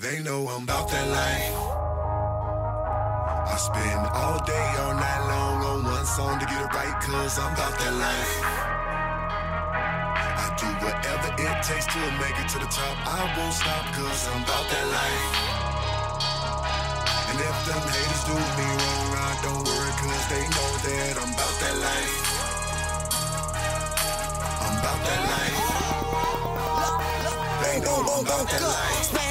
They know I'm about that life. I spend all day, all night long on one song to get it right, cause I'm about that life. I do whatever it takes to make it to the top. I won't stop, cause I'm about that life. And if them haters do me wrong, I don't worry, cause they know that I'm about that life. I'm about that life. They know I'm about that life.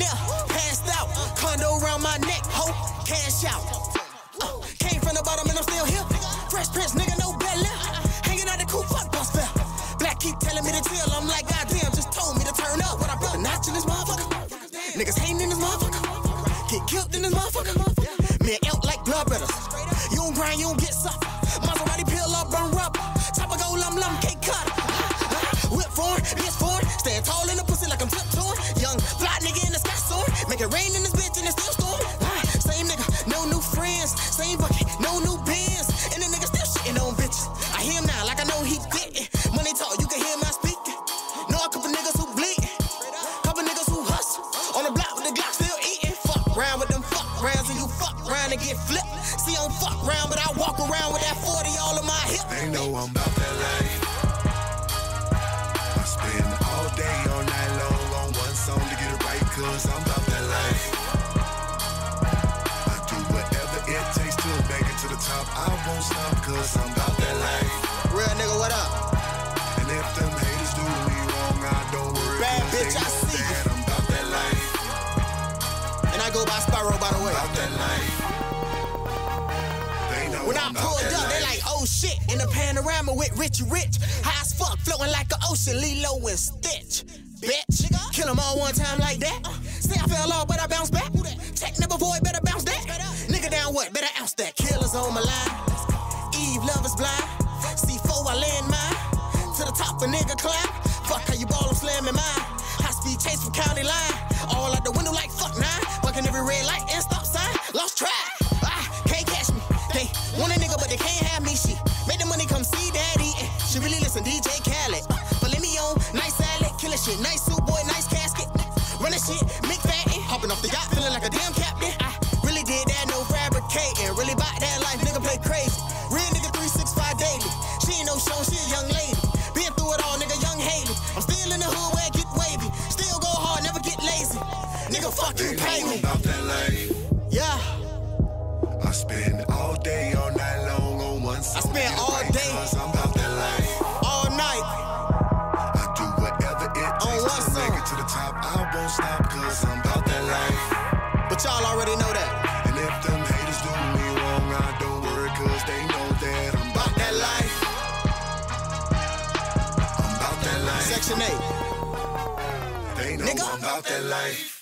Near, passed out. Condo around my neck, ho, cash out. Uh, came from the bottom and I'm still here. Fresh Prince, nigga, no belly. Hanging out the coop, fuck bus fell. Black keep telling me to chill. I'm like, goddamn, just told me to turn up. What I a notch in this motherfucker. Niggas hating in this motherfucker. Get killed in this motherfucker. Me and elk like blood brothers. You don't grind, you don't get suffer. Maserati peel up, burn rubber. Chopper go lum lum, cake cutter. Whip foreign, bitch foreign. Stand tall in the pussy like I'm it rain in this bitch and it's still storming. Ah, Same nigga, no new friends. Same bucket, no new bands. And the nigga still shitting on bitches. I hear him now like I know he did Money talk, you can hear my speaking. Know a couple niggas who bleed. Couple niggas who hustle. On the block with the Glock still eating. Fuck round with them fuck rounds and you fuck round and get flipped. See, I don't fuck round, but I walk around with that 40 all in my hip. They know I'm about that life. I spend all day, all night long on one song to get it right, cause I'm won't stop, cause I'm about that life. Real nigga, what up? And if them haters do me wrong, I don't worry. Bad bitch, I see you. that I'm about that life. And I go by Spyro, by the way. About that life. When I pulled up, they like, oh shit. In the panorama with Richie Rich. High as fuck, floating like an ocean. Lilo and Stitch. Bitch. Kill 'em all one time like that. Say I fell off, but I bounced back. Tech never void, better bounce that. Nigga down what? Better ounce that. Killers on my line. Blind. C4, I land mine. To the top, a nigga climb. Fuck how you ball, I'm slamming mine. High speed chase from county line. All out the window like fuck nine. Fucking every red light and stop sign. Lost track. Ah, can't catch me. They want a nigga, but they can't have me. She made the money come see daddy. Eh, She really listen, DJ Khaled. Uh, but let me on, nice salad, killer shit. Nice suit, boy, nice casket. Running shit, Mick Fatty. Hopping off the yacht, feeling like a damn captain. I really did that, no fabricating. Really bought that life, nigga play crazy. Fuck They you, pay know I'm about that life. Yeah. I spend all day, all night long on one song. I spend to get it all day. Cause I'm about that life. All night. I do whatever it takes one to make it to the top. I won't stop, cause I'm about that life. But y'all already know that. And if them haters do me wrong, I don't worry, cause they know that I'm about that life. I'm about that life. Section 8. They know Nigga. I'm about that life.